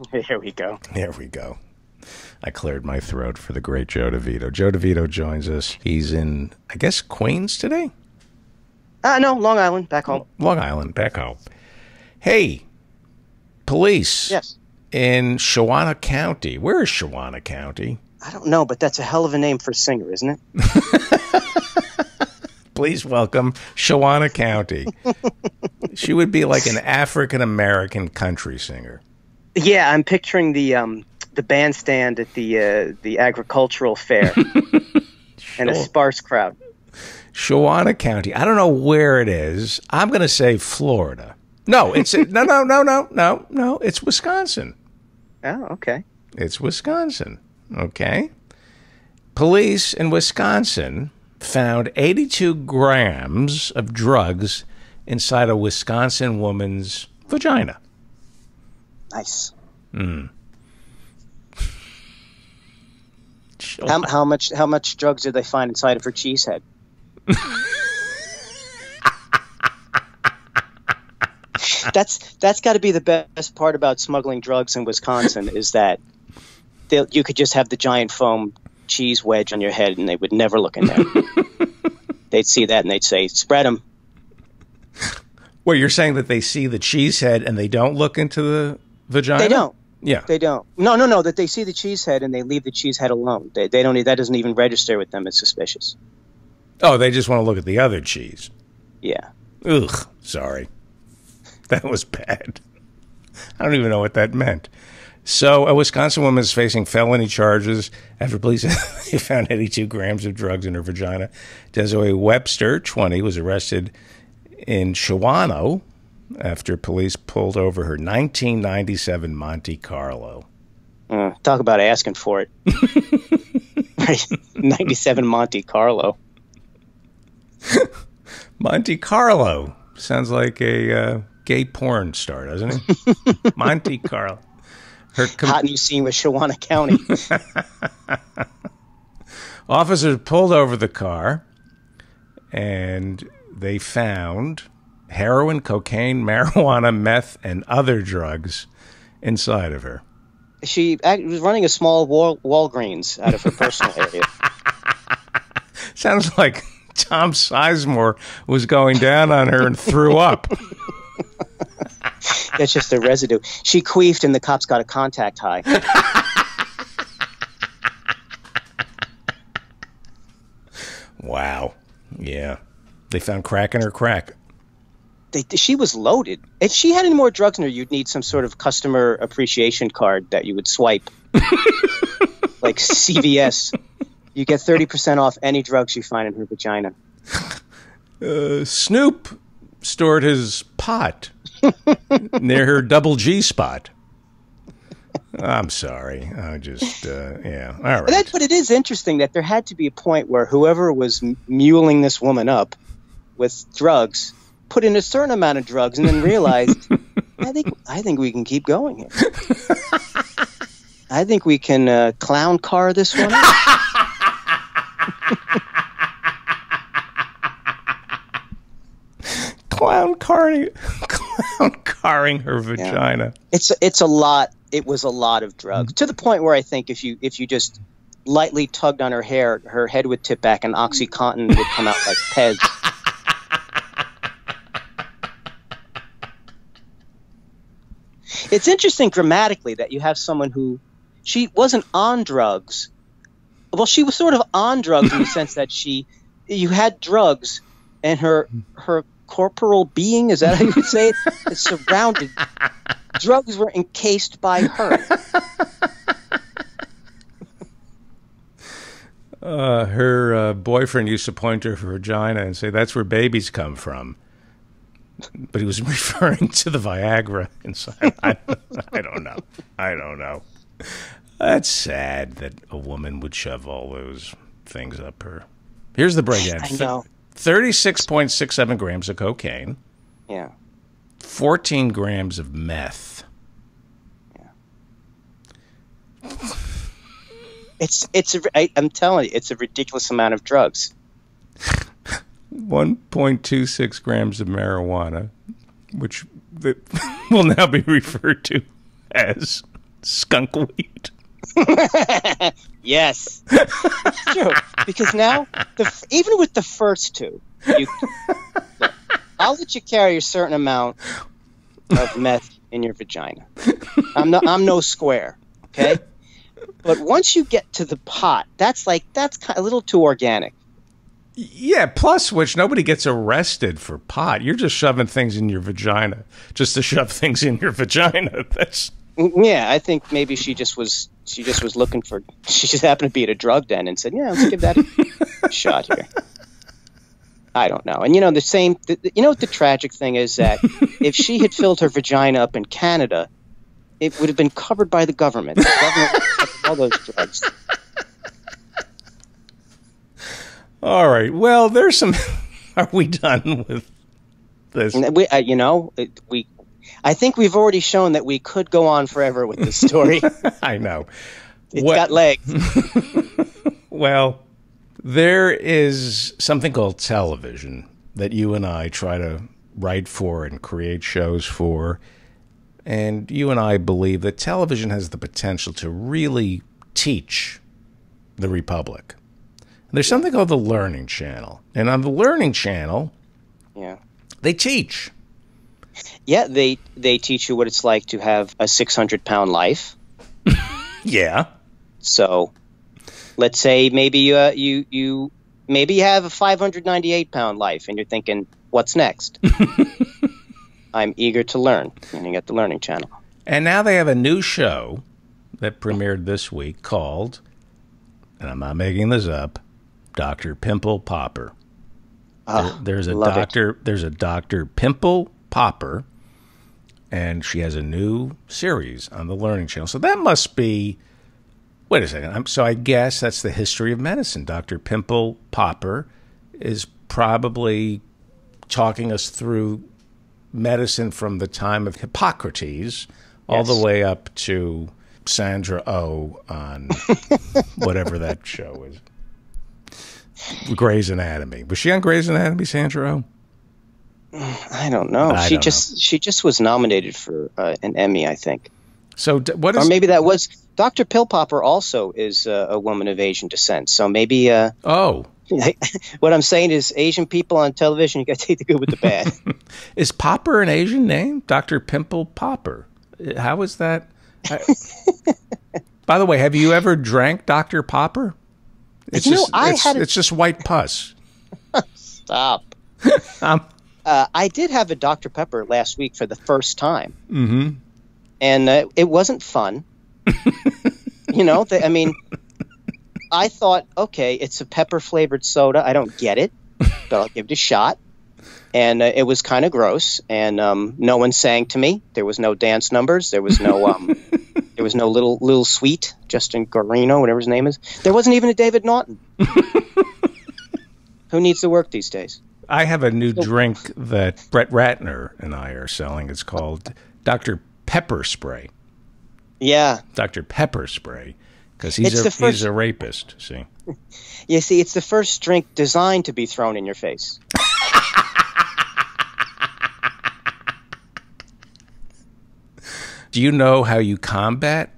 Here we go. There we go. I cleared my throat for the great Joe DeVito. Joe DeVito joins us. He's in, I guess, Queens today? Uh, no, Long Island, back home. Long Island, back home. Hey, police Yes. in Shawana County. Where is Shawana County? I don't know, but that's a hell of a name for a singer, isn't it? Please welcome Shawana County. she would be like an African American country singer. Yeah, I'm picturing the um, the bandstand at the uh, the agricultural fair and a sparse crowd. Shawana County. I don't know where it is. I'm going to say Florida. No, it's no, no, no, no, no, no. It's Wisconsin. Oh, okay. It's Wisconsin. Okay. Police in Wisconsin found 82 grams of drugs inside a Wisconsin woman's vagina. Nice. Sure. How, how much how much drugs did they find inside of her cheese head? that's that's got to be the best part about smuggling drugs in Wisconsin is that you could just have the giant foam cheese wedge on your head and they would never look in there. they'd see that and they'd say, "Spread them." Well, you're saying that they see the cheese head and they don't look into the vagina? They don't. Yeah. They don't. No, no, no. That they see the cheese head and they leave the cheese head alone. They, they don't. That doesn't even register with them as suspicious. Oh, they just want to look at the other cheese. Yeah. Ugh, sorry. That was bad. I don't even know what that meant. So, a Wisconsin woman is facing felony charges after police found 82 grams of drugs in her vagina. Desiree Webster, 20, was arrested in Shawano after police pulled over her 1997 Monte Carlo. Uh, talk about asking for it. Right. 97 Monte Carlo. Monte Carlo sounds like a uh, gay porn star, doesn't it? Monte Carlo. Her Hot new scene with Shawana County. Officers pulled over the car and they found heroin, cocaine, marijuana, meth, and other drugs inside of her. she was running a small Wal- Walgreens out of her personal area. Sounds like Tom Sizemore was going down on her and threw up. That's just the residue. She queefed and the cops got a contact high. Wow. Yeah. They found crack in her crack. They, she was loaded. If she had any more drugs in her, you'd need some sort of customer appreciation card that you would swipe. like CVS. You get 30% off any drugs you find in her vagina. Uh, Snoop stored his pot near her double G spot. I'm sorry. I just, uh, yeah. All right. But, that, but it is interesting that there had to be a point where whoever was muling this woman up with drugs put in a certain amount of drugs and then realized, I think I think we can keep going here. I think we can uh, clown car this one. clown carring, clown carring her vagina. It's it's a lot. It was a lot of drugs to the point where I think if you if you just lightly tugged on her hair, her head would tip back and OxyContin would come out like Pez. It's interesting grammatically that you have someone who she wasn't on drugs. Well, she was sort of on drugs in the sense that she you had drugs and her her corporal being is that how you would say it? Is surrounded drugs were encased by her. Uh, her uh, boyfriend used to point to her vagina and say, "That's where babies come from." But he was referring to the Viagra inside. I, I don't know. I don't know. That's sad that a woman would shove all those things up her. Here's the breakdown: I know. thirty-six point six seven grams of cocaine, Yeah. fourteen grams of meth. Yeah. It's it's a, I, I'm telling you, it's a ridiculous amount of drugs. 1.26 grams of marijuana, which will now be referred to as skunk weed. yes, it's true. Because now, the, even with the first two, you, look, I'll let you carry a certain amount of meth in your vagina. I'm no, I'm no square, okay? But once you get to the pot, that's like that's kind a little too organic. Yeah, plus which nobody gets arrested for pot. You're just shoving things in your vagina just to shove things in your vagina. That's Yeah, I think maybe she just was she just was looking for she just happened to be at a drug den and said, "Yeah, let's give that a shot here." I don't know. And you know the same the, you know what the tragic thing is that if she had filled her vagina up in Canada, it would have been covered by the government. The government would have covered all those drugs. All right. Well, there's some. Are we done with this? We, uh, you know, it- we I think we've already shown that we could go on forever with this story. I know. It's What- got legs. Well, there is something called television that you and I try to write for and create shows for. And you and I believe that television has the potential to really teach the Republic. There's something called the Learning Channel. And on the Learning Channel, Yeah. they teach. Yeah, they they teach you what it's like to have a 600 pound life. Yeah. So, let's say maybe you uh, you you maybe you have a 598 pound life, and you're thinking, what's next? I'm eager to learn, and you get the Learning Channel. And now they have a new show that premiered this week called, and I'm not making this up, Dr. Pimple Popper. Ah, There's a love it. doctor. There's a Doctor Pimple Popper, and she has a new series on the Learning Channel. So that must be. Wait a second. I'm, so I guess that's the history of medicine. Doctor Pimple Popper is probably talking us through medicine from the time of Hippocrates all the way up to Sandra O on whatever that show is. Grey's Anatomy. Was she on Grey's Anatomy, Sandra? I don't know. I she don't just she just was nominated for uh, an Emmy, I think, So d- what or maybe that was Dr. Pillpopper. Also, is uh, a woman of Asian descent. So maybe uh, oh, what I'm saying is Asian people on television, you got to take the good with the bad. is Popper an Asian name? Doctor Pimple Popper. How is that? I- By the way, have you ever drank Doctor Popper? It's You know, just I it's, had a- it's just white pus. Stop. Um, Uh, I did have a Dr. Pepper last week for the first time, mm-hmm. and uh, it wasn't fun. you know, the, I mean, I thought, okay, it's a pepper flavored soda. I don't get it, but I'll give it a shot. And uh, it was kind of gross, and um, no one sang to me. There was no dance numbers. There was no, um, there was no little little sweet Justin Guarini, whatever his name is. There wasn't even a David Naughton. Who needs to work these days? I have a new drink that Brett Ratner and I are selling. It's called Dr. Pepper Spray. Yeah, Dr. Pepper Spray. Because he's, a, first- he's a rapist, see. You see, it's the first drink designed to be thrown in your face. Do you know how you combat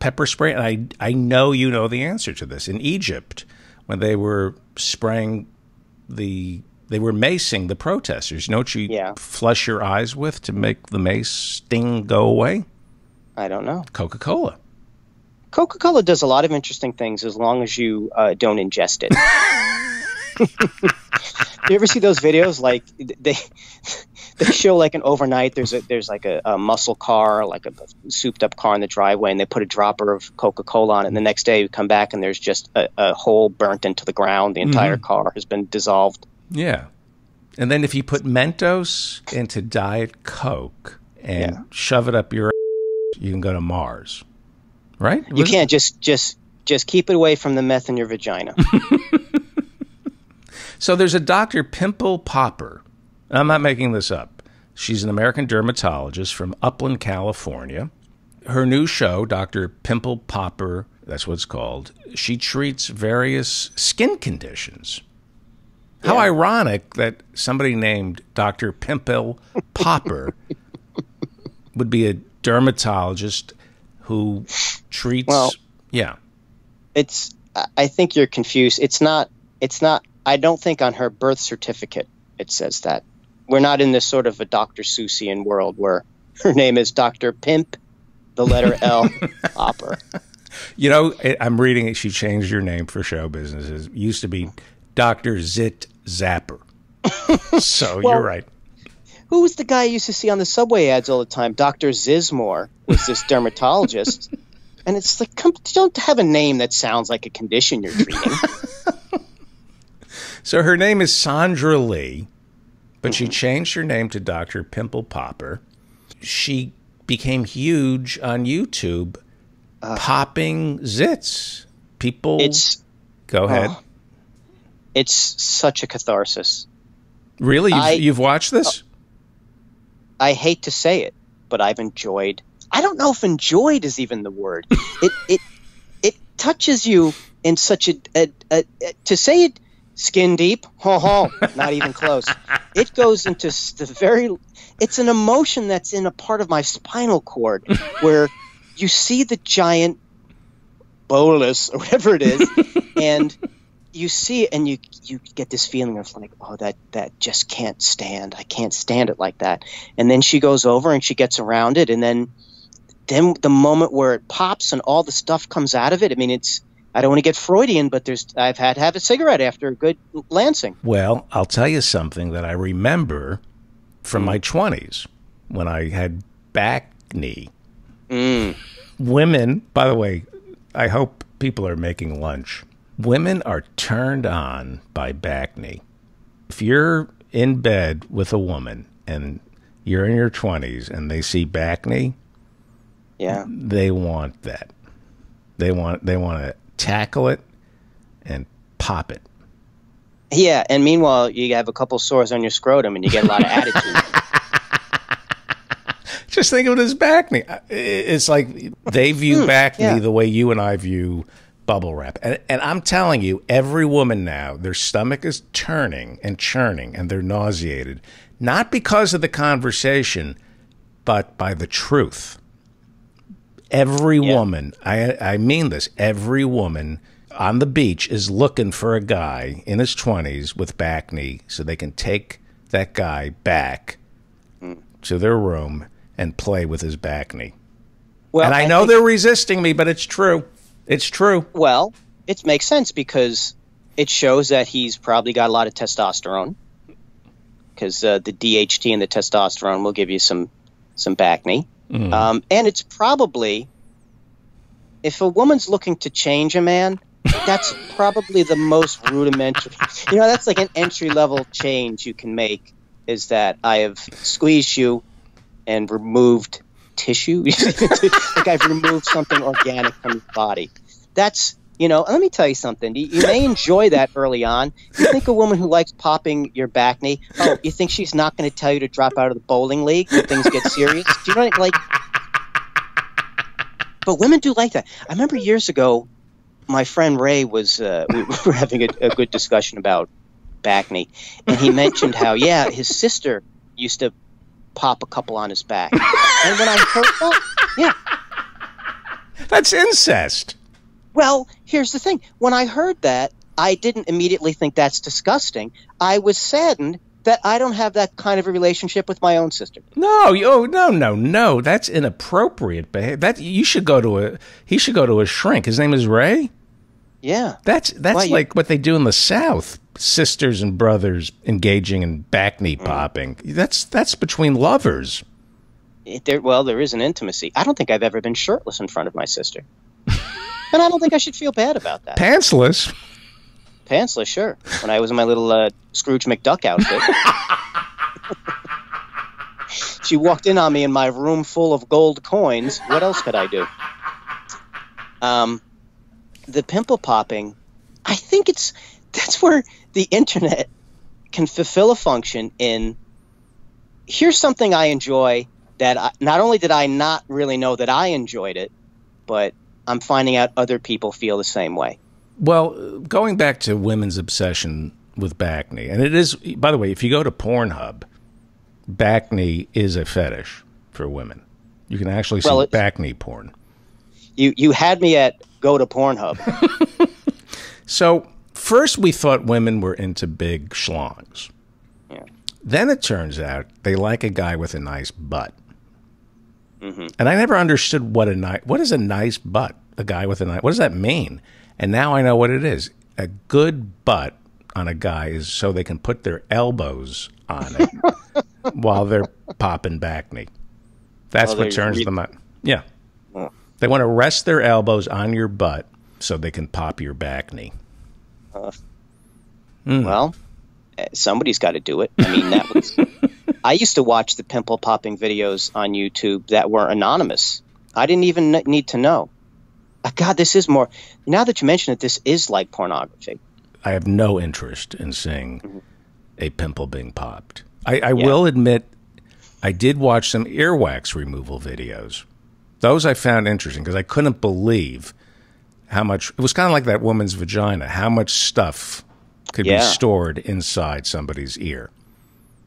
pepper spray? And I, I know you know the answer to this. In Egypt, when they were spraying the, they were macing the protesters. You know what you Yeah. flush your eyes with to make the mace sting go away? I don't know. Coca Cola. Coca Cola does a lot of interesting things as long as you uh, don't ingest it. you ever see those videos? Like they they show like an overnight. There's a there's like a, a muscle car, like a souped up car in the driveway, and they put a dropper of Coca Cola on it. And the next day you come back and there's just a, a hole burnt into the ground. The entire mm-hmm. car has been dissolved. Yeah. And then if you put Mentos into Diet Coke and Yeah. shove it up your you can go to Mars. Right? You can't just just just keep it away from the meth in your vagina. So there's a Dr. Pimple Popper. I'm not making this up. She's an American dermatologist from Upland, California. Her new show, Dr. Pimple Popper, that's what it's called, she treats various skin conditions. How Yeah. ironic that somebody named Dr. Pimple Popper would be a dermatologist who treats. Well- yeah. It's. I- I think you're confused. It's not. It's not. I don't think on her birth certificate it says that. We're not in this sort of a Dr. Seussian world where her name is Dr. Pimp, the letter L, Hopper. You know, I'm reading it. She changed your name for show businesses. It used to be Dr. Zit Zapper. so Well- you're right. Who was the guy I used to see on the subway ads all the time? Dr. Zizmor was this dermatologist. And it's like, come, don't have a name that sounds like a condition you're treating. So her name is Sandra Lee, but she mm-hmm. changed her name to Dr. Pimple Popper. She became huge on YouTube, uh. popping zits. People, It's go oh. ahead. oh. it's such a catharsis. really, you've, I- you've watched this? Oh. I hate to say it, but I've enjoyed. I don't know if enjoyed is even the word. It it it touches you in such a, a, a, a- to say it skin deep. Ho ho, not even close. It goes into the very. It's an emotion that's in a part of my spinal cord where you see the giant bolus or whatever it is, and you see it and you you get this feeling of like oh that that just can't stand i can't stand it like that and then she goes over and she gets around it and then then the moment where it pops and all the stuff comes out of it i mean it's i don't want to get freudian but there's i've had to have a cigarette after a good lancing Well, I'll tell you something that I remember from my 20s when I had back knee. mm. Women, by the way, I hope people are making lunch. Women are turned on by bacne. If you're in bed with a woman and you're in your 20s and they see bacne, yeah they want that. They want they want to tackle it and pop it. yeah and meanwhile you have a couple sores on your scrotum and you get a lot of attitude Just think of it as bacne. It's like they view hmm, bacne yeah. the way you and I view bubble wrap. And, and I'm telling you, every woman now, their stomach is turning and churning and they're nauseated, not because of the conversation, but by the truth. Every Yeah. woman, I, I mean this, every woman on the beach is looking for a guy in his 20s with bacne so they can take that guy back to their room and play with his bacne. well and I, know they're resisting me, but it's true. It's true. Well, it makes sense because it shows that he's probably got a lot of testosterone. Because uh, the DHT and the testosterone will give you some some bacne, um, and it's probably if a woman's looking to change a man, that's probably the most rudimentary. You know, that's like an entry level change you can make. Is that I have squeezed you and removed tissue, like I've removed something organic from your body. That's you know. Let me tell you something. You, you may enjoy that early on. You think a woman who likes popping your bacne? Oh, you think she's not going to tell you to drop out of the bowling league when things get serious? Do you know what, I like? But women do like that. I remember years ago, my friend Ray was uh, we were having a, a good discussion about bacne, and he mentioned how yeah, his sister used to pop a couple on his back, and when I heard that, yeah. That's incest. Well, here's the thing. When I heard that, I didn't immediately think that's disgusting. I was saddened that I don't have that kind of a relationship with my own sister. No, oh no, no, no. That's inappropriate behavior. That you should go to a he should go to a shrink. His name is Ray. Yeah. That's that's Why, you- like what they do in the South. Sisters and brothers engaging in bacne mm. popping. That's that's between lovers. It- there, well, there is an intimacy. I don't think I've ever been shirtless in front of my sister. And I don't think I should feel bad about that. Pantsless. Pantsless, sure. When I was in my little uh, Scrooge McDuck outfit. she walked in on me in my room full of gold coins. What else could I do? Um, the pimple popping, I think it's that's where the internet can fulfill a function in. Here's something I enjoy that I, not only did I not really know that I enjoyed it, but I'm finding out other people feel the same way. Well, going back to women's obsession with bacne, and it is, by the way, if you go to Pornhub, bacne is a fetish for women. You can actually see Well, bacne porn. You you had me at go to Pornhub. So first we thought women were into big schlongs. Yeah. Then it turns out they like a guy with a nice butt. And I never understood what a nice what is a nice butt. A guy with a nice what does that mean? And now I know what it is. A good butt on a guy is so they can put their elbows on it while they're popping bacne. That's what turns them on. Yeah. Oh. They want to rest their elbows on your butt so they can pop your bacne. Well, eh, somebody's got to do it. I mean, that was. I used to watch the pimple popping videos on YouTube that were anonymous. I didn't even need to know. God, this is more. Now that you mention it, this is like pornography. I have no interest in seeing a pimple being popped. I, I will admit, I did watch some earwax removal videos. Those I found interesting because I couldn't believe how much it was kind of like that woman's vagina, how much stuff could be stored inside somebody's ear.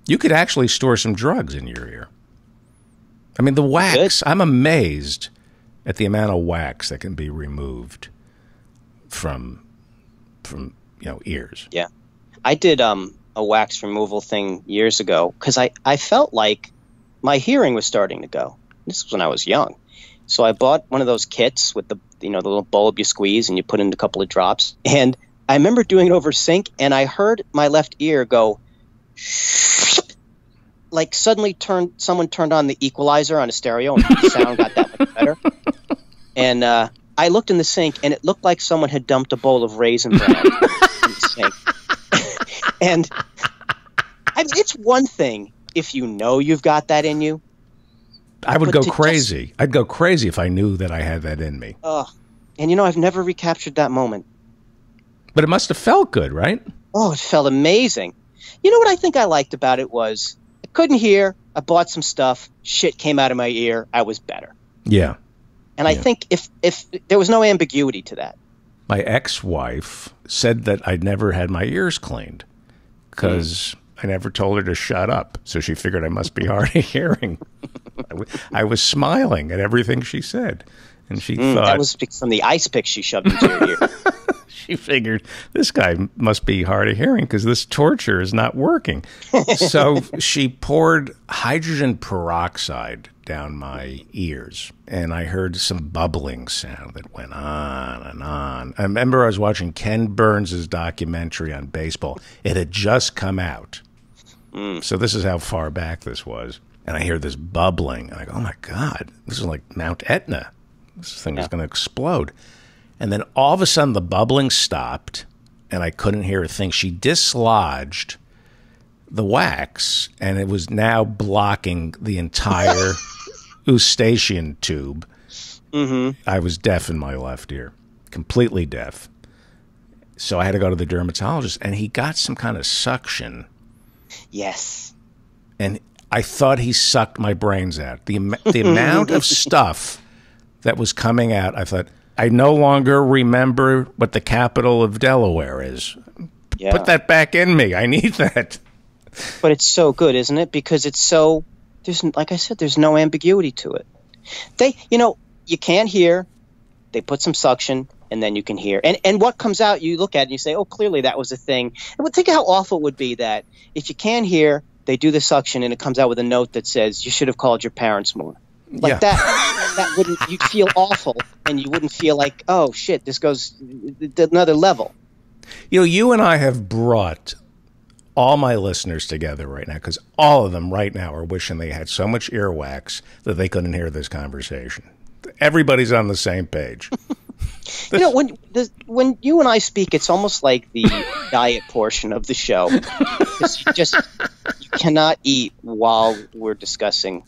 You could actually store some drugs in your ear. I mean, the wax, I'm amazed at the amount of wax that can be removed from from you know ears. Yeah, I did um, a wax removal thing years ago because I I felt like my hearing was starting to go. This was when I was young, so I bought one of those kits with the you know the little bulb you squeeze and you put in a couple of drops. And I remember doing it over sink, and I heard my left ear go. Like suddenly turned someone turned on the equalizer on a stereo and the sound got that much better. And uh, I looked in the sink and it looked like someone had dumped a bowl of raisin bran in the sink. and I mean, it's one thing if you know you've got that in you. I would go to just- crazy. I'd go crazy if I knew that I had that in me. Ugh. And you know, I've never recaptured that moment. But it must have felt good, right? Oh, it felt amazing. You know what I think I liked about it was couldn't hear. I bought some stuff. Shit came out of my ear. I was better. Yeah. And I Yeah. think if if there was no ambiguity to that. My ex-wife said that I'd never had my ears cleaned because I never told her to shut up. So she figured I must be hard of hearing. I, w- I was smiling at everything she said, and she Mm, thought that was from the ice pick she shoved into your ear. she figured this guy must be hard of hearing because this torture is not working. so she poured hydrogen peroxide down my ears, and I heard some bubbling sound that went on and on. I remember I was watching Ken Burns' documentary on baseball. It had just come out. Hmm. So this is how far back this was. And I hear this bubbling, and I go, oh my God, this is like Mount Etna. This thing is going to explode. And then all of a sudden, the bubbling stopped, and I couldn't hear a thing. She dislodged the wax, and it was now blocking the entire eustachian tube. Mm-hmm. I was deaf in my left ear, completely deaf. So I had to go to the dermatologist, and he got some kind of suction, Yes. and I thought he sucked my brains out. The, the amount of stuff that was coming out, I thought, I no longer remember what the capital of Delaware is. Yeah. Put that back in me. I need that. But it's so good, isn't it? Because it's so there's like I said, there's no ambiguity to it. They, you know, you can't hear. They put some suction, and then you can hear. And and what comes out, you look at it and you say, oh, clearly that was a thing. And think how awful it would be that if you can't hear, they do the suction, and it comes out with a note that says you should have called your parents more. Like Yeah. that, that wouldn't you'd feel awful, and you wouldn't feel like, oh shit, this goes to another level. You know, you and I have brought all my listeners together right now because all of them right now are wishing they had so much earwax that they couldn't hear this conversation. Everybody's on the same page. You know, when the, when you and I speak, it's almost like the diet portion of the show. you just you cannot eat while we're discussing.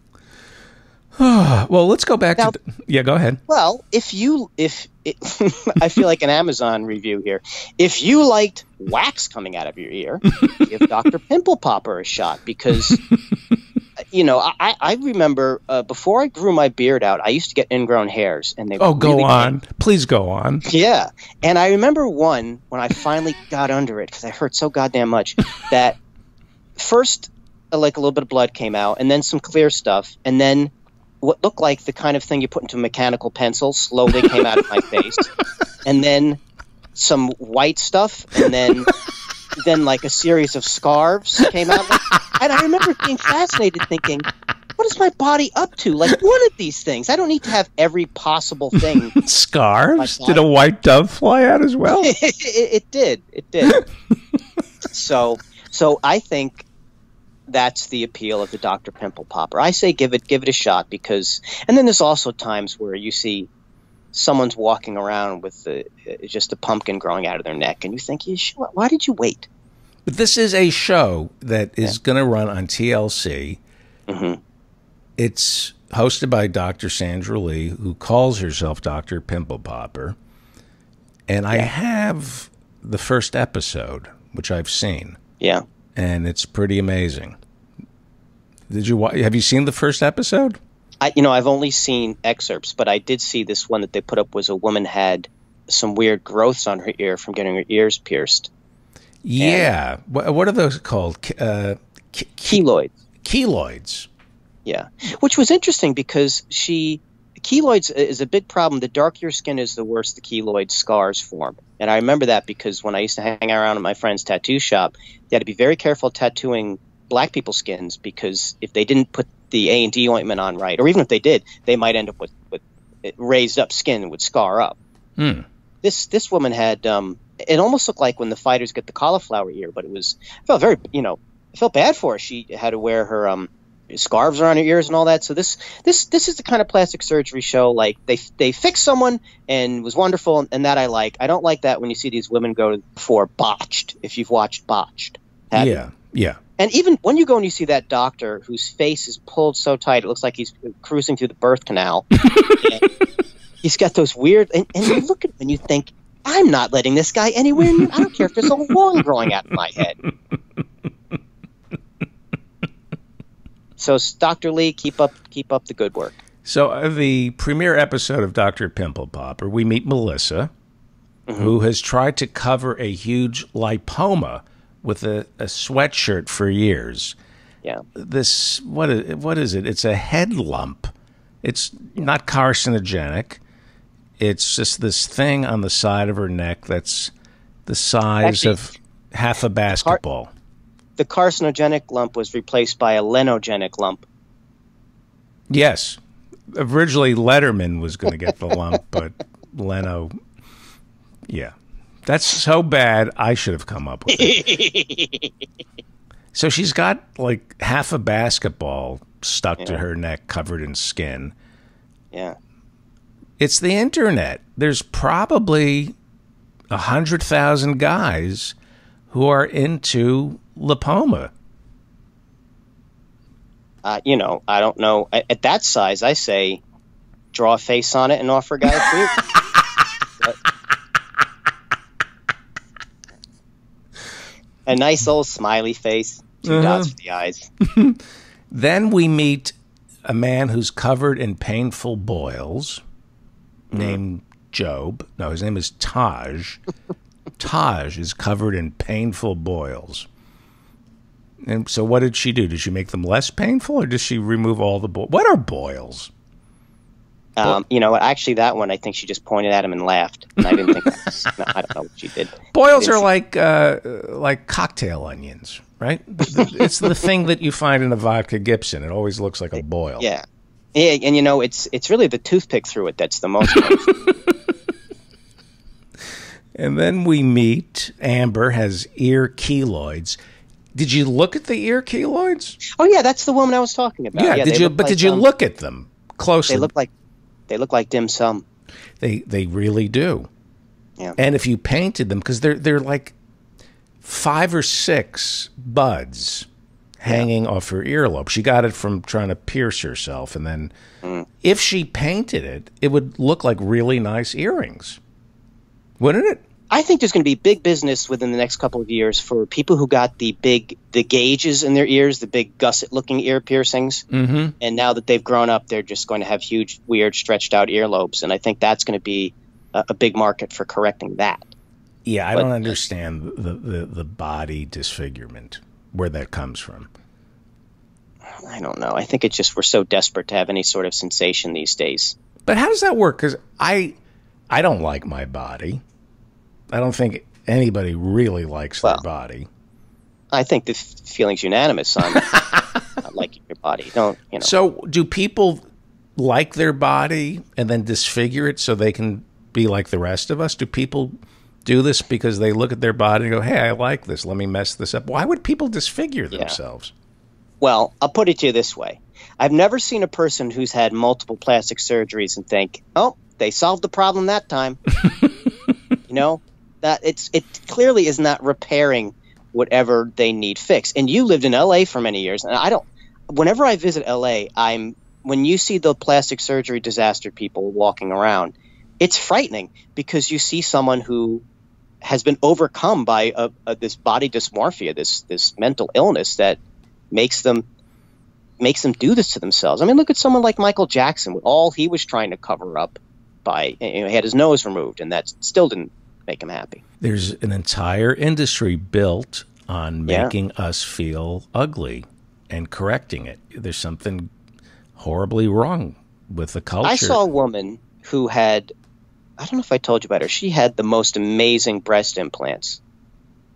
well, let's go back Now- to. Yeah, go ahead. Well, if you if it, I feel like an Amazon review here. If you liked wax coming out of your ear, give Dr. Pimple Popper a shot because you know I, I remember uh, before I grew my beard out, I used to get ingrown hairs, and they Oh, go really on. Please go on. Yeah, and I remember one when I finally got under it because I hurt so goddamn much that first, uh, like a little bit of blood came out, and then some clear stuff, and then what looked like the kind of thing you put into a mechanical pencil slowly came out of my face, and then some white stuff, and then then like a series of scarves came out. And I remember being fascinated, thinking, "What is my body up to? Like one of these things. I don't need to have every possible thing." Scarves? Did a white dove fly out as well? it, it, it did. It did. so, so I think that's the appeal of the Dr. Pimple Popper. I say give it give it a shot because and then there's also times where you see someone's walking around with the, just a pumpkin growing out of their neck and you think, why did you wait? But this is a show that is yeah. going to run on TLC. Mm-hmm. It's hosted by Dr. Sandra Lee, who calls herself Dr. Pimple Popper. And yeah. I have the first episode, which I've seen. Yeah and it's pretty amazing. Did you have you seen the first episode? I, you know, I've only seen excerpts, but I did see this one that they put up was a woman had some weird growths on her ear from getting her ears pierced. Yeah, and what are those called? Uh, keloids. Keloids. Yeah, which was interesting because she keloids is a big problem. The darker your skin is, the worse the keloid scars form. And I remember that because when I used to hang around at my friend's tattoo shop, they had to be very careful tattooing black people's skins because if they didn't put the A and D ointment on right, or even if they did, they might end up with, with raised up skin and would scar up. Hmm. This this woman had um, it almost looked like when the fighters get the cauliflower ear, but it was I felt very you know I felt bad for her. She had to wear her um scarves around her ears and all that. So this this this is the kind of plastic surgery show like they they fix someone and was wonderful and that I like. I don't like that when you see these women go for botched. If you've watched botched, yeah, you? yeah. And even when you go and you see that doctor whose face is pulled so tight, it looks like he's cruising through the birth canal. he's got those weird, and, and you look at him and you think, I'm not letting this guy anywhere near. I don't care if there's a lung growing out of my head. So, Dr. Lee, keep up keep up the good work. So, uh, the premiere episode of Dr. Pimple Popper, we meet Melissa, mm-hmm. who has tried to cover a huge lipoma with a, a sweatshirt for years. Yeah. This what is, what is it? It's a head lump. It's not carcinogenic. It's just this thing on the side of her neck that's the size Actually, of half a basketball the carcinogenic lump was replaced by a lenogenic lump. Yes. Originally, Letterman was going to get the lump, but Leno, yeah. That's so bad, I should have come up with it. so she's got like half a basketball stuck yeah. to her neck, covered in skin. Yeah. It's the internet. There's probably a hundred thousand guys who are into lipoma? Uh, you know, I don't know. At, at, that size, I say draw a face on it and offer a guy a free. a nice old smiley face, 2 uh-huh. dots for the eyes. then we meet a man who's covered in painful boils, mm-hmm. named Job. No, his name is Taj. Taj is covered in painful boils. And so, what did she do? Did she make them less painful, or does she remove all the boils? What are boils? Um, you know, actually, that one I think she just pointed at him and laughed. And I didn't think. Was, no, I don't know what she did. Boils are like uh, like cocktail onions, right? it's the thing that you find in a vodka Gibson. It always looks like a boil. Yeah, yeah, and you know, it's it's really the toothpick through it that's the most. and then we meet Amber has ear keloids. Did you look at the ear keloids? Oh yeah, that's the woman I was talking about. Yeah, yeah did you? But like, did you um, look at them closely? They look like they look like dim sum. They they really do. Yeah. And if you painted them, because they're they're like five or six buds hanging yeah. off her earlobe. She got it from trying to pierce herself, and then mm. if she painted it, it would look like really nice earrings, wouldn't it? I think there's going to be big business within the next couple of years for people who got the big the gauges in their ears, the big gusset looking ear piercings, mm-hmm. and now that they've grown up, they're just going to have huge, weird, stretched out earlobes, and I think that's going to be a, a big market for correcting that. Yeah, I but, don't understand the, the the body disfigurement where that comes from. I don't know. I think it's just we're so desperate to have any sort of sensation these days. But how does that work? Because I, I don't like my body. I don't think anybody really likes Well, their body. I think the feeling's unanimous on liking your body. Don't you know? So, do people like their body and then disfigure it so they can be like the rest of us? Do people do this because they look at their body and go, "Hey, I like this. Let me mess this up." Why would people disfigure themselves? Well, I'll put it to you this way: I've never seen a person who's had multiple plastic surgeries and think, "Oh, they solved the problem that time." you know, that it's it clearly is not repairing whatever they need fixed. And you lived in LA for many years, and I don't. Whenever I visit LA, I'm when you see the plastic surgery disaster people walking around, it's frightening because you see someone who has been overcome by a, a, this body dysmorphia, this this mental illness that makes them makes them do this to themselves. I mean, look at someone like Michael Jackson. with All he was trying to cover up by you know, he had his nose removed, and that still didn't make them happy. There's an entire industry built on Yeah. making us feel ugly and correcting it. There's something horribly wrong with the culture. I saw a woman who had I don't know if I told you about her. She had the most amazing breast implants,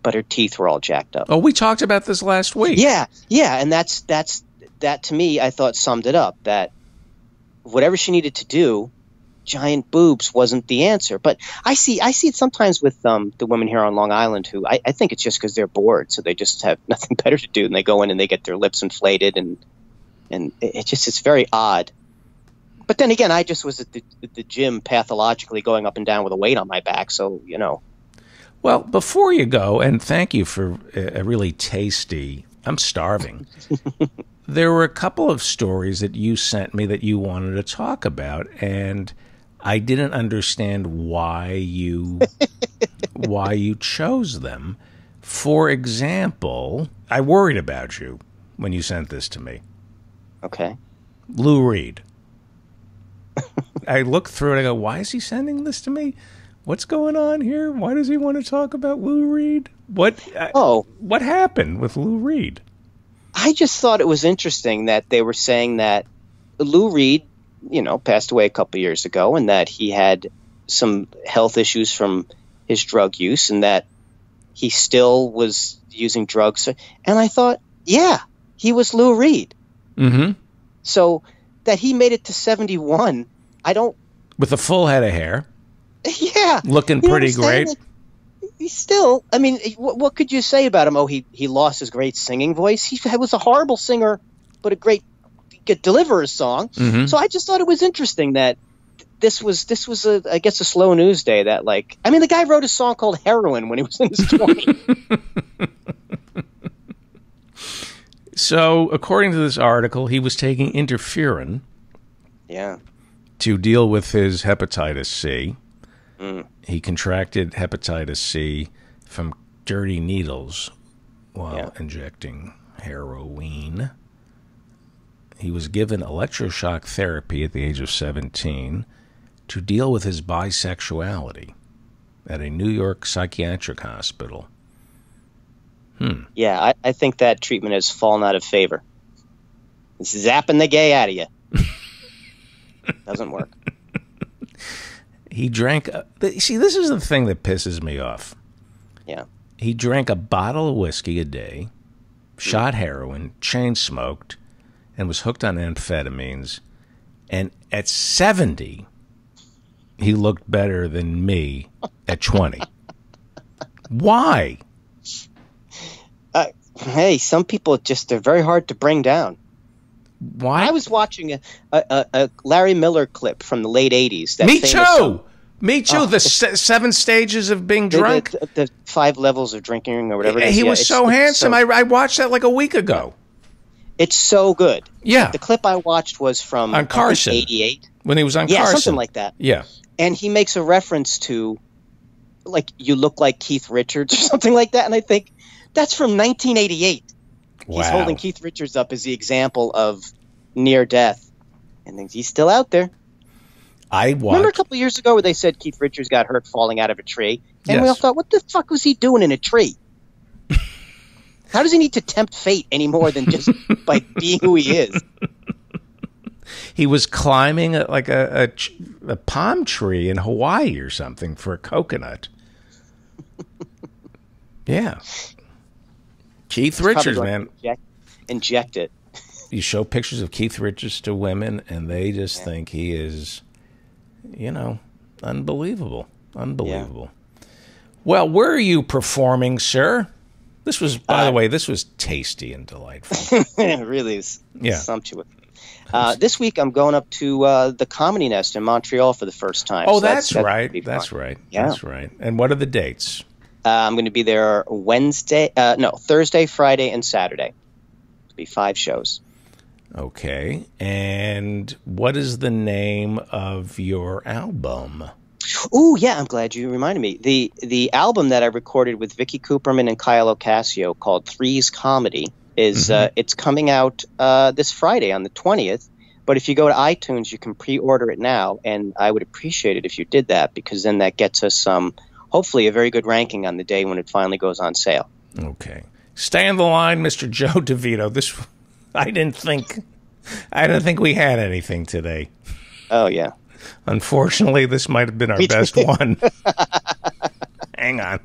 but her teeth were all jacked up. Oh, we talked about this last week. Yeah, yeah, and that's that's that to me. I thought summed it up. That whatever she needed to do, giant boobs wasn't the answer. But I see I see it sometimes with um, the women here on Long Island who I, I think it's just because they're bored, so they just have nothing better to do, and they go in and they get their lips inflated, and and it, it just it's very odd. But then again, I just was at the, at the gym pathologically going up and down with a weight on my back, so you know. Well, before you go, and thank you for a a really tasty. I'm starving. there were a couple of stories that you sent me that you wanted to talk about, and I didn't understand why you why you chose them. For example, I worried about you when you sent this to me. Okay. Lou Reed. I look through it. I go, why is he sending this to me? What's going on here? Why does he want to talk about Lou Reed? What? I- Oh, what happened with Lou Reed? I just thought it was interesting that they were saying that Lou Reed, you know, passed away a couple years ago, and that he had some health issues from his drug use, and that he still was using drugs. And I thought, yeah, he was Lou Reed. Mm-hmm. So that he made it to seventy-one, I don't. With a full head of hair, Yeah, looking You know what pretty great. He's still. I mean, what, what could you say about him? Oh, he he lost his great singing voice. He was a horrible singer, but a great deliver a song. Mhm. So I just thought it was interesting that this was this was a I guess a slow news day. That like I mean, the guy wrote a song called Heroin when he was in his twenties. So, according to this article, he was taking interferon yeah. to deal with his hepatitis C. Mm. He contracted hepatitis C from dirty needles while Yeah. injecting heroin. He was given electroshock therapy at the age of 17 to deal with his bisexuality at a New York psychiatric hospital. Hmm. Yeah, I, I think that treatment has fallen out of favor. It's zapping the gay out of you. Doesn't work. He drank. A, see, this is the thing that pisses me off. Yeah. He drank a bottle of whiskey a day, shot heroin, chain smoked, and was hooked on amphetamines. And at 70, he looked better than me at 20. Why? Uh, hey, some people just they're very hard to bring down. Why? I was watching a, a, a, Larry Miller clip from the late '80s. That me too. song- Me too. Oh, the se- seven stages of being drunk. The, the five levels of drinking or whatever. It is. he Yeah, was so handsome. I, I watched that like a week ago. It's so good. Yeah, The clip I watched was from On Carson. '88. when he was on Yeah, Carson. something like that. Yeah. And he makes a reference to, like, you look like Keith Richards or something like that. And I think that's from 1988. Wow. He's holding Keith Richards up as the example of near death, and he's still out there. I Remember a watched. couple years ago where they said Keith Richards got hurt falling out of a tree, and we all thought, "What the fuck was he doing in a tree?" How does he need to tempt fate any more than just by being who he is? He was climbing a, like a, a a palm tree in Hawaii or something for a coconut. Yeah. Keith Richards, man. Inject, inject it. You show pictures of Keith Richards to women, and they just think he is, you know, unbelievable. Unbelievable. Well, where are you performing, sir? This was, by the Uh, way, this was tasty and delightful. really is Yeah. sumptuous. Uh, this week I'm going up to uh, the Comedy Nest in Montreal for the first time. Oh, so that's, gonna right. That's right. Yeah. That's right. And what are the dates? Uh, I'm going to be there Wednesday, uh, no, Thursday, Friday, and Saturday. It'll be five shows. Okay. And what is the name of your album? Oh yeah, I'm glad you reminded me. The the album that I recorded with Vicky Kuperman and Kyle Ocasio called Three's Comedy is uh, it's coming out uh, this Friday on the 20th. But if you go to iTunes, you can pre-order it now, and I would appreciate it if you did that because then that gets us um, hopefully a very good ranking on the day when it finally goes on sale. Okay. Stay on the line, Mr. Joe DeVito. This I didn't think I didn't think we had anything today. Oh yeah. Unfortunately, this might have been our best one. Hang on.